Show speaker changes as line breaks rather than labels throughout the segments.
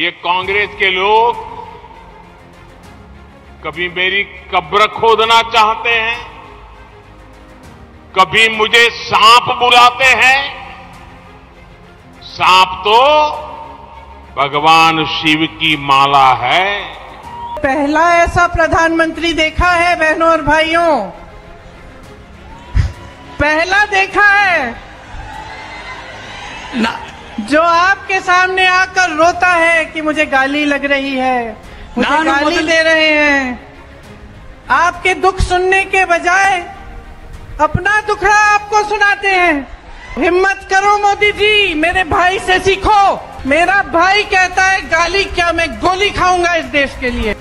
ये कांग्रेस के लोग कभी मेरी कब्र खोदना चाहते हैं कभी मुझे सांप बुलाते हैं। सांप तो भगवान शिव की माला है।
पहला ऐसा प्रधानमंत्री देखा है बहनों और भाइयों। पहला देखा है।
ना
जो आपके सामने आकर रोता है कि मुझे गाली लग रही है मुझे गाली दे रहे हैं। आपके दुख सुनने के बजाय अपना दुखड़ा आपको सुनाते हैं। हिम्मत करो मोदी जी मेरे भाई से सीखो। मेरा भाई कहता है गाली क्या मैं गोली खाऊँगा इस देश के लिए?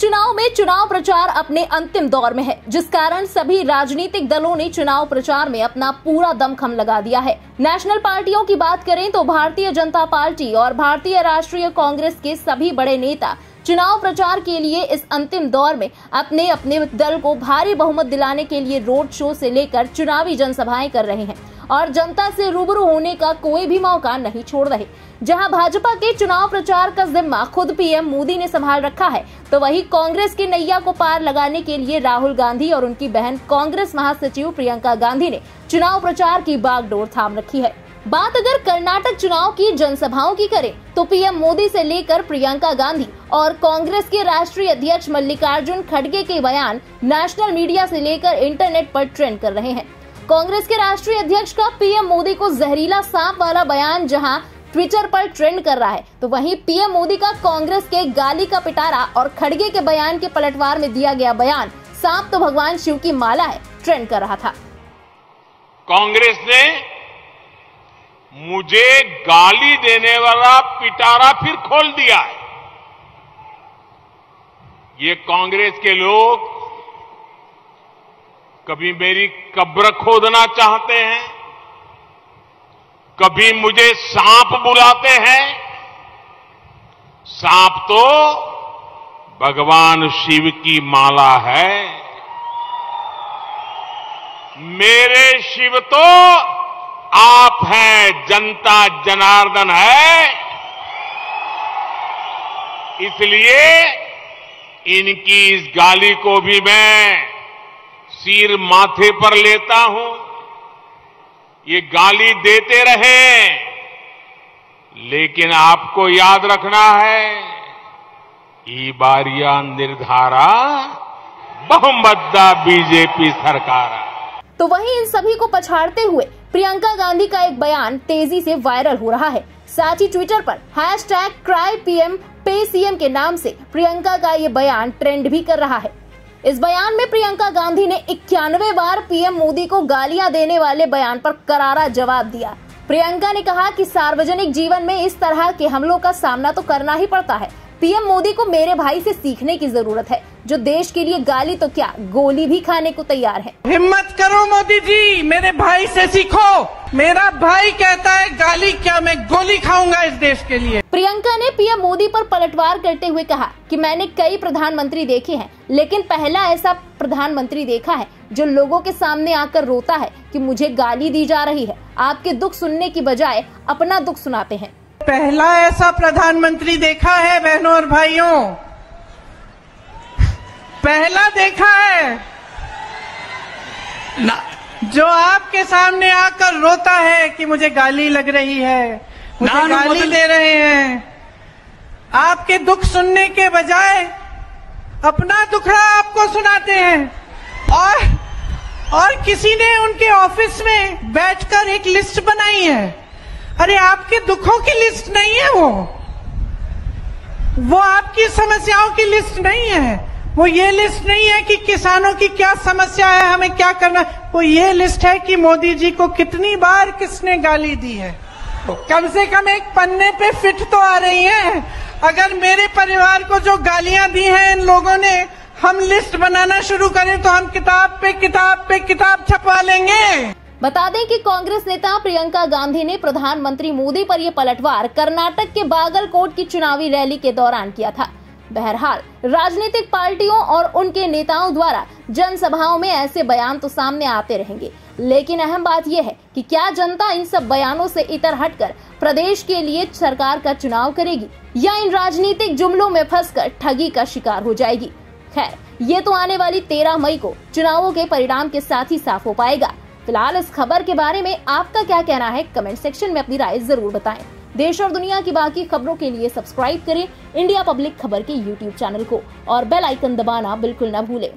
कर्नाटक चुनाव में चुनाव प्रचार अपने अंतिम दौर में है, जिस कारण सभी राजनीतिक दलों ने चुनाव प्रचार में अपना पूरा दमखम लगा दिया है। नेशनल पार्टियों की बात करें तो भारतीय जनता पार्टी और भारतीय राष्ट्रीय कांग्रेस के सभी बड़े नेता चुनाव प्रचार के लिए इस अंतिम दौर में अपने अपने दल को भारी बहुमत दिलाने के लिए रोड शो से लेकर चुनावी जनसभाएँ कर रहे हैं। और जनता से रूबरू होने का कोई भी मौका नहीं छोड़ रहे। जहाँ भाजपा के चुनाव प्रचार का जिम्मा खुद पीएम मोदी ने संभाल रखा है तो वहीं कांग्रेस की नैया को पार लगाने के लिए राहुल गांधी और उनकी बहन कांग्रेस महासचिव प्रियंका गांधी ने चुनाव प्रचार की बागडोर थाम रखी है। बात अगर कर्नाटक चुनाव की जनसभाओं की करें तो पीएम मोदी से लेकर प्रियंका गांधी और कांग्रेस के राष्ट्रीय अध्यक्ष मल्लिकार्जुन खड़गे के बयान नेशनल मीडिया से लेकर इंटरनेट पर ट्रेंड कर रहे हैं। कांग्रेस के राष्ट्रीय अध्यक्ष का पीएम मोदी को जहरीला सांप वाला बयान जहाँ ट्विटर पर ट्रेंड कर रहा है तो वहीं पीएम मोदी का कांग्रेस के गाली का पिटारा और खड़गे के बयान के पलटवार में दिया गया बयान, सांप तो भगवान शिव की माला है, ट्रेंड कर रहा था।
कांग्रेस ने मुझे गाली देने वाला पिटारा फिर खोल दिया है। ये कांग्रेस के लोग कभी मेरी कब्र खोदना चाहते हैं, कभी मुझे सांप बुलाते हैं। सांप तो भगवान शिव की माला है। मेरे शिव तो आप हैं, जनता जनार्दन है। इसलिए इनकी इस गाली को भी मैं सिर माथे पर लेता हूँ। ये गाली देते रहे। लेकिन आपको याद रखना है ई बारिया निर्धारा बहुमद्दा बीजेपी सरकार।
तो वहीं इन सभी को पछाड़ते हुए प्रियंका गांधी का एक बयान तेज़ी से वायरल हो रहा है। साथ ही ट्विटर पर hashtag cry PM pay CM के नाम से प्रियंका का ये बयान ट्रेंड भी कर रहा है। इस बयान में प्रियंका गांधी ने इक्यानवे बार पीएम मोदी को गालियाँ देने वाले बयान पर करारा जवाब दिया। प्रियंका ने कहा कि सार्वजनिक जीवन में इस तरह के हमलों का सामना तो करना ही पड़ता है। पीएम मोदी को मेरे भाई से सीखने की ज़रूरत है। जो देश के लिए गाली तो क्या गोली भी खाने को तैयार है?
हिम्मत करो मोदी जी मेरे भाई से सीखो। मेरा भाई कहता है गाली क्या मैं गोली खाऊँगा इस देश के लिए?
प्रियंका ने पीएम मोदी पर पलटवार करते हुए कहा कि मैंने कई प्रधानमंत्री देखे हैं लेकिन पहला ऐसा प्रधानमंत्री देखा है जो लोगों के सामने आकर रोता है कि मुझे गाली दी जा रही है। आपके दुख सुनने की बजाय अपना दुख सुनाते हैं।
पहला ऐसा प्रधानमंत्री देखा है बहनों और भाइयों। पहला देखा है।
ना
जो आपके सामने आकर रोता है कि मुझे गाली लग रही है मुझे गाली दे रहे हैं आपके दुख सुनने के बजाय अपना दुखड़ा आपको सुनाते हैं। और और किसी ने उनके ऑफ़िस में बैठकर एक लिस्ट बनाई है। अरे आपके दुखों की लिस्ट नहीं है वो। वो आपकी समस्याओं की लिस्ट नहीं है। वो ये लिस्ट नहीं है कि किसानों की क्या समस्या है हमें क्या करना वो ये लिस्ट है कि मोदी जी को कितनी बार किसने गाली दी है। कम से कम एक पन्ने पे फिट तो आ रही है। अगर मेरे परिवार को जो गालियाँ दी हैं इन लोगों ने हम लिस्ट बनाना शुरू करें तो हम किताब पे किताब पे किताब छपवा लेंगे।
बता दें कि कांग्रेस नेता प्रियंका गांधी ने प्रधानमंत्री मोदी पर यह पलटवार कर्नाटक के बागलकोट की चुनावी रैली के दौरान किया था। बहरहाल, राजनीतिक पार्टियों और उनके नेताओं द्वारा जनसभाओं में ऐसे बयान तो सामने आते रहेंगे। लेकिन अहम बात यह है कि क्या जनता इन सब बयानों से इतर हटकर प्रदेश के लिए सरकार का चुनाव करेगी या इन राजनीतिक जुमलों में फंसकर ठगी का शिकार हो जाएगी? खैर, ये तो आने वाली तेरह मई को चुनावों के परिणाम के साथ ही साफ़ हो पाएगा। फ़िलहाल इस खबर के बारे में आपका क्या कहना है, कमेंट सेक्शन में अपनी राय ज़रूर बताएँ। देश और दुनिया की बाकी खबरों के लिए सब्सक्राइब करें इंडिया पब्लिक खबर के यूट्यूब चैनल को और बेल आइकन दबाना बिल्कुल न भूलें।